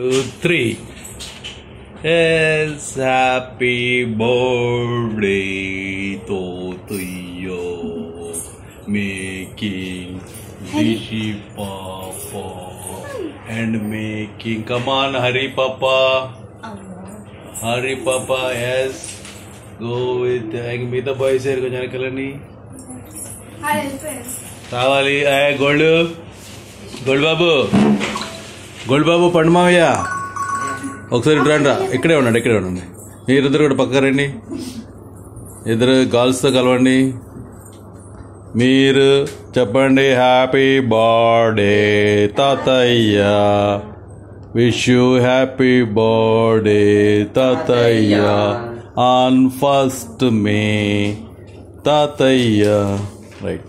two, three. Yes, happy birthday to you. making Rishi Papa and making. Come on, Hari Papa. Hari Papa, yes. Go with and meet the boys here. Go, Jana Kalani. Hi, friends. Tawali, hey, Goldu, Gold Babu. బాబు పండు మావయ్య ఒకసారి ఇటు రా. ఇక్కడే ఉండండి ఇక్కడే ఉండండి. మీరిద్దరు కూడా పక్క రండి. ఇద్దరు గర్ల్స్తో కలవండి. మీరు చెప్పండి హ్యాపీ బర్త్డే తాతయ్య. విష్ యూ హ్యాపీ బర్త్డే తాతయ్య. ఆన్ ఫస్ట్ మే తాతయ్య. రైట్.